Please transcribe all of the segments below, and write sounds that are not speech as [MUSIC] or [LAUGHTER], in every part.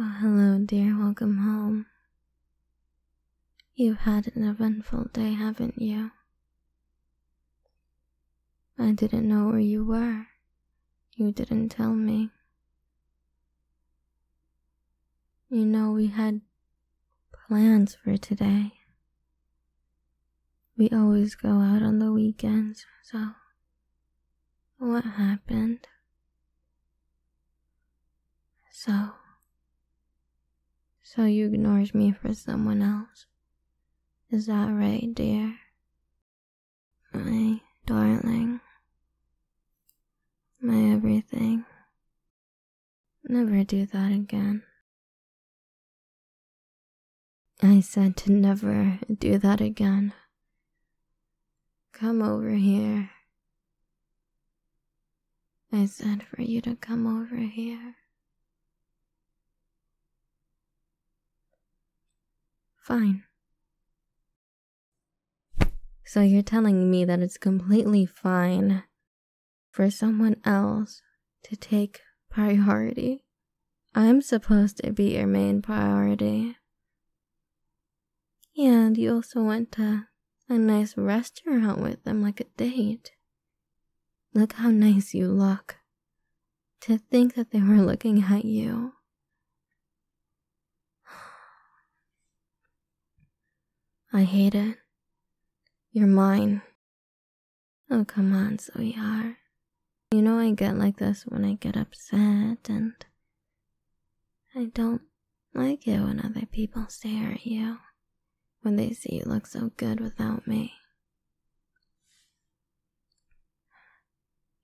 Well, hello, dear. Welcome home. You've had an eventful day, haven't you? I didn't know where you were. You didn't tell me. You know, we had plans for today. We always go out on the weekends, so what happened? So, so you ignored me for someone else. Is that right, dear? My darling. My everything. Never do that again. I said to never do that again. Come over here. I said for you to come over here. Fine. So you're telling me that it's completely fine for someone else to take priority? I'm supposed to be your main priority. And you also went to a nice restaurant with them like a date. Look how nice you look. To think that they were looking at you. I hate it. You're mine. Oh, come on, are. You know I get like this when I get upset, and I don't like it when other people stare at you when they see you look so good without me.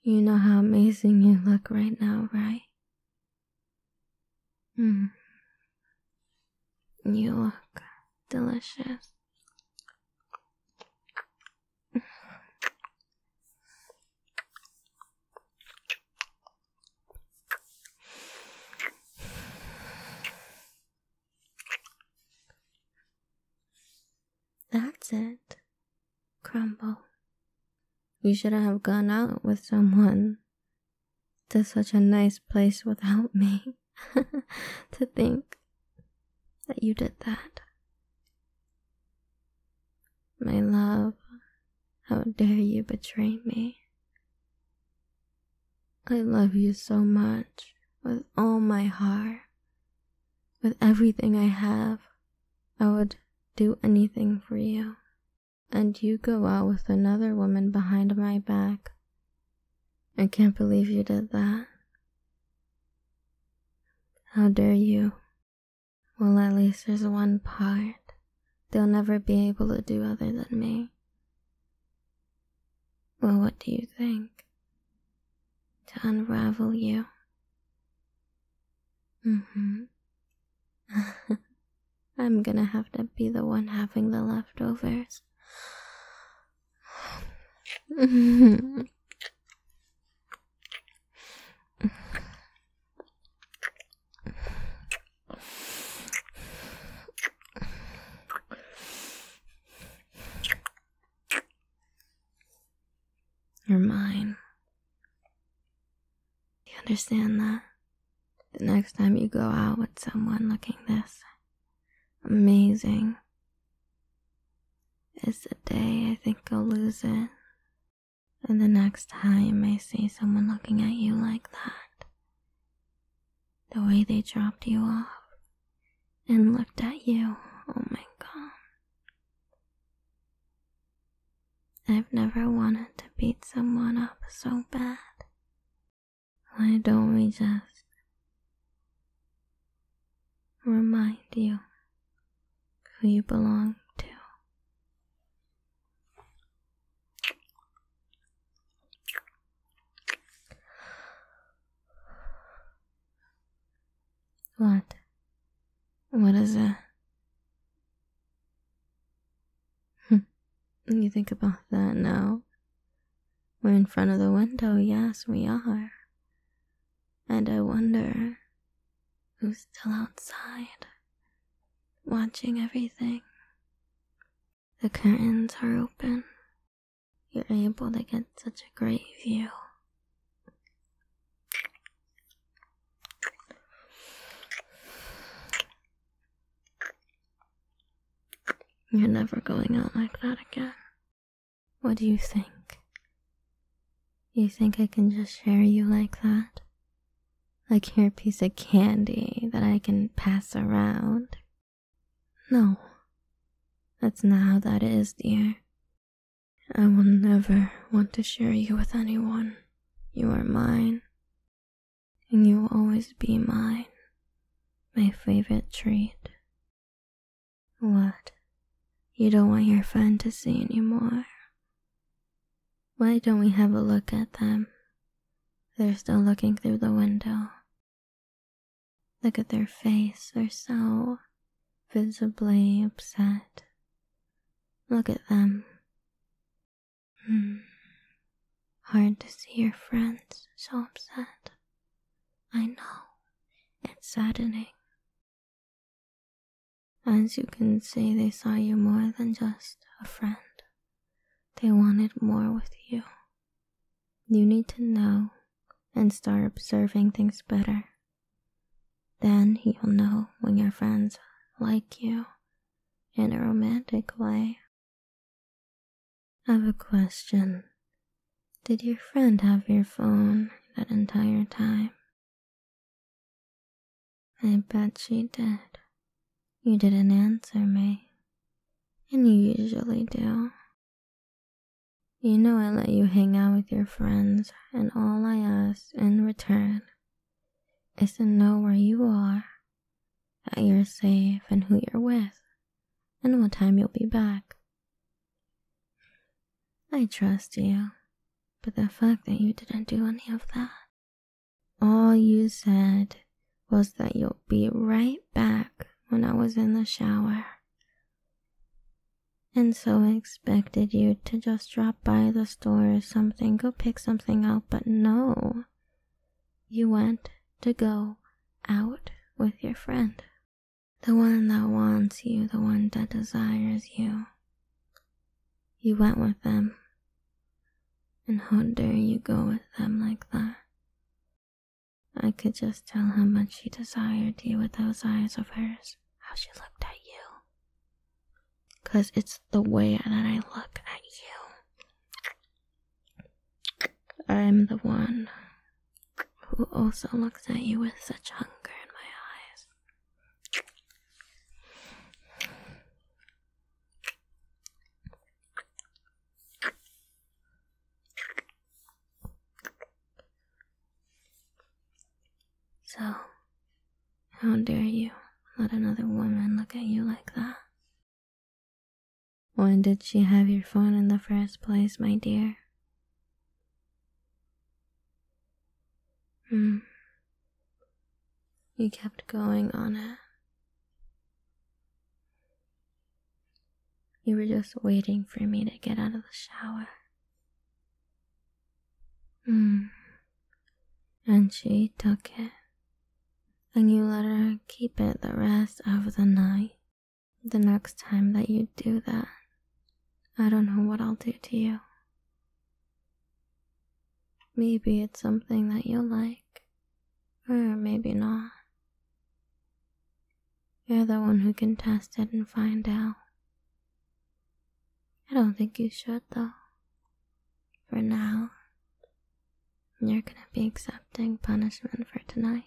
You know how amazing you look right now, right? Mm. You look delicious. That's it. Crumble. You shouldn't have gone out with someone to such a nice place without me. [LAUGHS] to think that you did that. My love, how dare you betray me? I love you so much with all my heart, with everything I have. I would do anything for you, and you go out with another woman behind my back. I can't believe you did that. How dare you? Well, at least there's one part they'll never be able to do other than me. Well, what do you think? To unravel you? Mm hmm. [LAUGHS] I'm gonna have to be the one having the leftovers. You're mine. You understand that? The next time you go out with someone looking this amazing. It's the day I think I'll lose it. And the next time I see someone looking at you like that, the way they dropped you off and looked at you, oh my god. I've never wanted to beat someone up so bad. Why don't we just remind you who you belong to. What? What is it? Hmm. you think about that now. We're in front of the window, yes, we are. And I wonder who's still outside watching everything. The curtains are open. You're able to get such a great view. You're never going out like that again. What do you think? You think I can just share you like that? Like you're a piece of candy that I can pass around? No, that's not how that is, dear. I will never want to share you with anyone. You are mine, and you will always be mine, my favorite treat. What? You don't want your friend to see anymore? Why don't we have a look at them? They're still looking through the window. Look at their face, they're so visibly upset. Look at them. Hmm. Hard to see your friends so upset. I know. It's saddening. As you can see, they saw you more than just a friend. They wanted more with you. You need to know and start observing things better. Then you'll know when your friends like you in a romantic way. I have a question. Did your friend have your phone that entire time? I bet she did. You didn't answer me. And you usually do. You know I let you hang out with your friends, and all I ask in return is to know where you are, that you're safe and who you're with, and what time you'll be back. I trust you, but the fact that you didn't do any of that, all you said was that you'll be right back when I was in the shower. And so I expected you to just drop by the store or something, go pick something up, but no. You went to go out with your friend. The one that wants you, the one that desires you. You went with them. And how dare you go with them like that? I could just tell how much she desired you with those eyes of hers, how she looked at you. Cause it's the way that I look at you. I'm the one who also looks at you with such hunger in my eyes. So, how dare you let another woman look at you like that? When did she have your phone in the first place, my dear? Hmm. You kept going on it. You were just waiting for me to get out of the shower. Hmm. And she took it. And you let her keep it the rest of the night. The next time that you do that, I don't know what I'll do to you. Maybe it's something that you'll like, or maybe not. You're the one who can test it and find out. I don't think you should, though. For now, you're gonna be accepting punishment for tonight.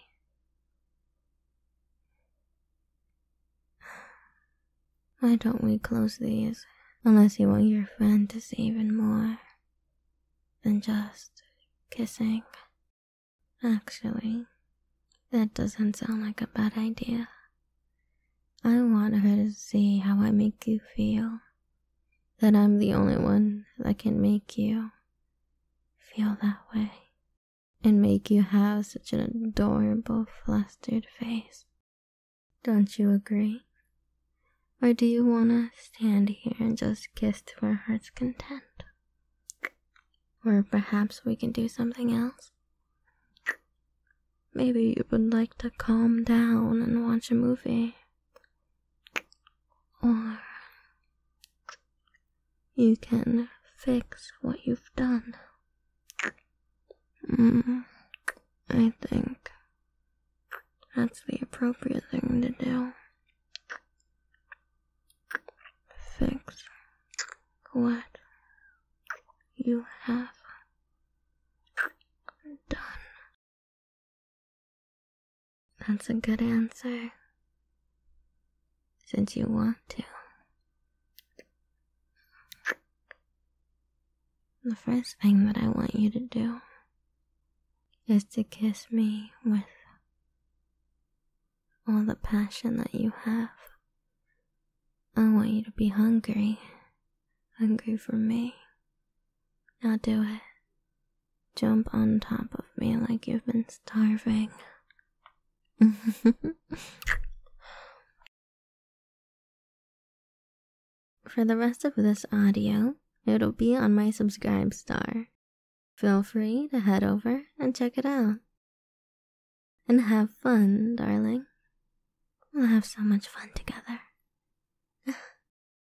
Why don't we close these unless you want your friend to see even more than just kissing. Actually, that doesn't sound like a bad idea. I want her to see how I make you feel. That I'm the only one that can make you feel that way and make you have such an adorable, flustered face. Don't you agree? Or do you want to stand here and just kiss to our heart's content? Or perhaps we can do something else. Maybe you would like to calm down and watch a movie. Or you can fix what you've done. Mm, I think that's the appropriate thing to do. What you have done. That's a good answer. Since you want to. The first thing that I want you to do is to kiss me with all the passion that you have. I want you to be hungry, hungry for me. Now do it. Jump on top of me like you've been starving. [LAUGHS] For the rest of this audio, it'll be on my SubscribeStar. Feel free to head over and check it out. And have fun, darling. We'll have so much fun together.